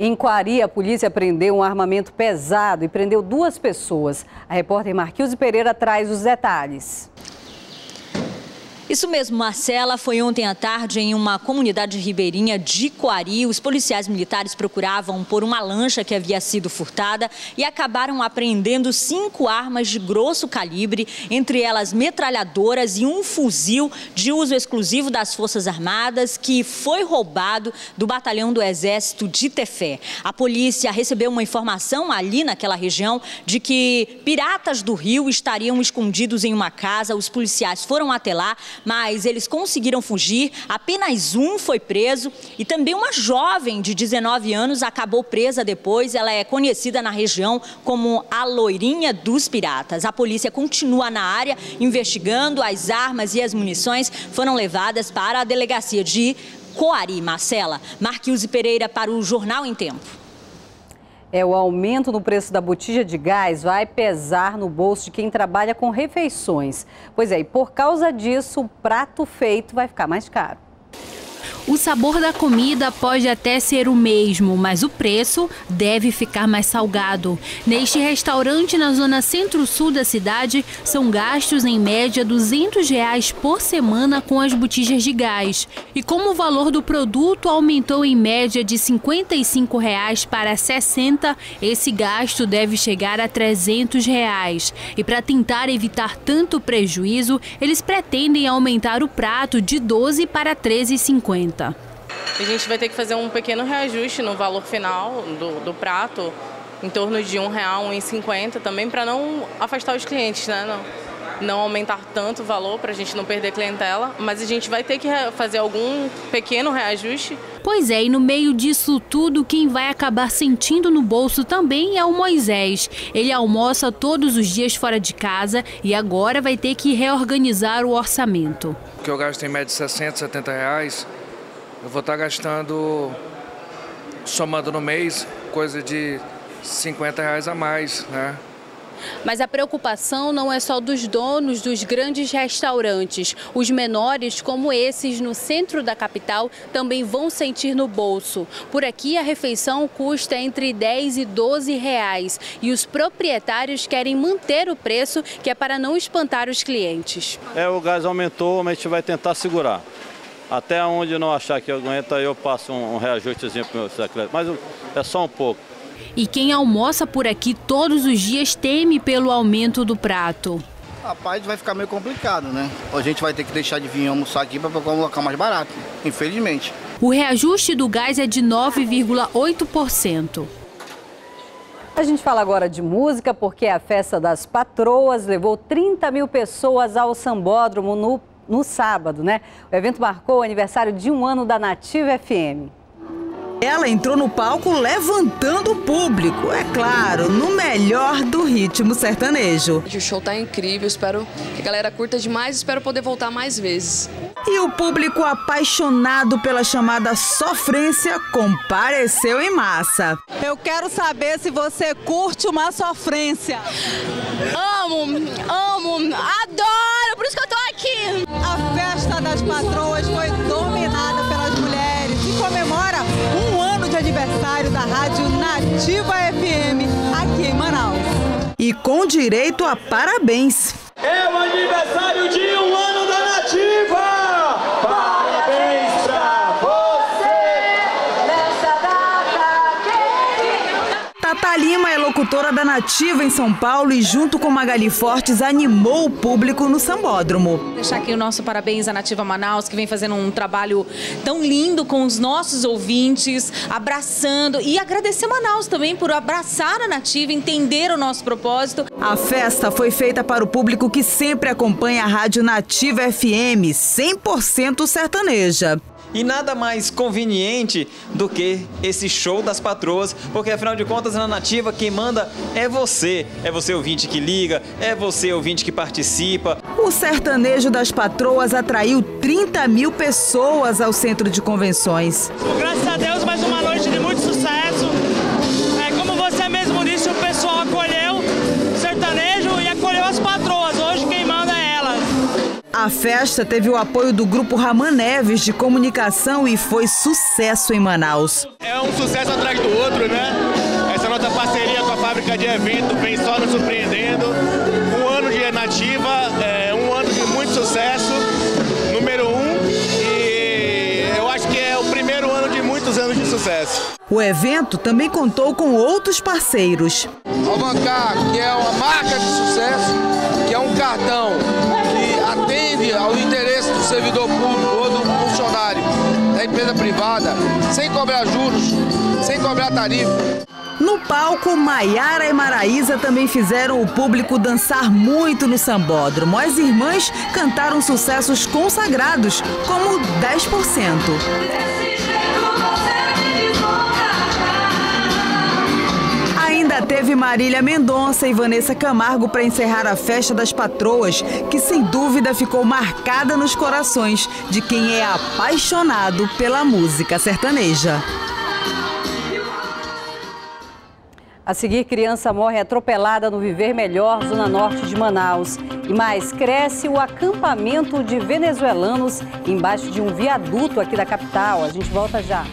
Em Coari, a polícia prendeu um armamento pesado e prendeu duas pessoas. A repórter Marquilze Pereira traz os detalhes. Isso mesmo, Marcela. Foi ontem à tarde em uma comunidade ribeirinha de Coari. Os policiais militares procuravam por uma lancha que havia sido furtada e acabaram apreendendo cinco armas de grosso calibre, entre elas metralhadoras e um fuzil de uso exclusivo das Forças Armadas que foi roubado do batalhão do Exército de Tefé. A polícia recebeu uma informação ali naquela região de que piratas do Rio estariam escondidos em uma casa. Os policiais foram até lá mas eles conseguiram fugir. Apenas um foi preso e também uma jovem de 19 anos acabou presa depois. Ela é conhecida na região como a loirinha dos piratas. A polícia continua na área investigando. As armas e as munições foram levadas para a delegacia de Coari. Marcela, Marquilze Pereira para o Jornal em Tempo. É, o aumento no preço da botija de gás vai pesar no bolso de quem trabalha com refeições. Pois é, e por causa disso, o prato feito vai ficar mais caro. O sabor da comida pode até ser o mesmo, mas o preço deve ficar mais salgado. Neste restaurante na zona centro-sul da cidade, são gastos em média 200 reais por semana com as botijas de gás. E como o valor do produto aumentou em média de 55 reais para 60, esse gasto deve chegar a 300 reais. E para tentar evitar tanto prejuízo, eles pretendem aumentar o prato de 12 para 13,50. A gente vai ter que fazer um pequeno reajuste no valor final do, do prato, em torno de um real, um e cinquenta, também para não afastar os clientes, né? Não não aumentar tanto o valor para a gente não perder clientela, mas a gente vai ter que fazer algum pequeno reajuste. Pois é, e no meio disso tudo, quem vai acabar sentindo no bolso também é o Moisés. Ele almoça todos os dias fora de casa e agora vai ter que reorganizar o orçamento. O que eu gasto em média de 60, 70 reais, eu vou estar gastando, somando no mês, coisa de 50 reais a mais, né? Mas a preocupação não é só dos donos dos grandes restaurantes. Os menores, como esses no centro da capital, também vão sentir no bolso. Por aqui, a refeição custa entre 10 e 12 reais. E os proprietários querem manter o preço, que é para não espantar os clientes. É, o gás aumentou, mas a gente vai tentar segurar. Até onde não achar que aguenta, eu passo um, reajustezinho para o meu. Mas é só um pouco. E quem almoça por aqui todos os dias teme pelo aumento do prato. Rapaz, vai ficar meio complicado, né? A gente vai ter que deixar de vir almoçar aqui para procurar um local mais barato, infelizmente. O reajuste do gás é de 9,8%. A gente fala agora de música porque a festa das patroas levou 30 mil pessoas ao sambódromo no no sábado, né? O evento marcou o aniversário de um ano da Nativa FM. Ela entrou no palco levantando o público, é claro, no melhor do ritmo sertanejo. O show tá incrível, espero que a galera curta demais, espero poder voltar mais vezes. E o público apaixonado pela chamada sofrência compareceu em massa. Eu quero saber se você curte uma sofrência. Amo, amo, A festa das patroas foi dominada pelas mulheres e comemora um ano de aniversário da Rádio Nativa FM aqui em Manaus. E com direito a parabéns. É o aniversário de um ano da Nativa! Parabéns pra você nessa data querida! Tata Lima é locutora da Nativa em São Paulo e junto com Magali Fortes animou o público no Sambódromo. Deixar aqui o nosso parabéns à Nativa Manaus, que vem fazendo um trabalho tão lindo com os nossos ouvintes, abraçando e agradecer Manaus também por abraçar a Nativa, entender o nosso propósito. A festa foi feita para o público que sempre acompanha a Rádio Nativa FM, 100% sertaneja. E nada mais conveniente do que esse show das patroas, porque afinal de contas na Nativa quem manda é você. É você ouvinte que liga, é você ouvinte que participa. O sertanejo das patroas atraiu 30 mil pessoas ao centro de convenções. Graças a Deus, A festa teve o apoio do grupo Raman Neves de comunicação e foi sucesso em Manaus. É um sucesso atrás do outro, né? Essa nossa parceria com a fábrica de evento vem só nos surpreendendo. Um ano de nativa, é, um ano de muito sucesso, número um. E eu acho que é o primeiro ano de muitos anos de sucesso. O evento também contou com outros parceiros. Alvancar, que é uma marca de sucesso, que é um cartão atende ao interesse do servidor público ou do funcionário da empresa privada, sem cobrar juros, sem cobrar tarifa. No palco, Maiara e Maraísa também fizeram o público dançar muito no sambódromo. As irmãs cantaram sucessos consagrados, como 10%. Teve Marília Mendonça e Vanessa Camargo para encerrar a festa das patroas, que sem dúvida ficou marcada nos corações de quem é apaixonado pela música sertaneja. A seguir, criança morre atropelada no Viver Melhor, zona norte de Manaus. E mais, cresce o acampamento de venezuelanos embaixo de um viaduto aqui da capital. A gente volta já.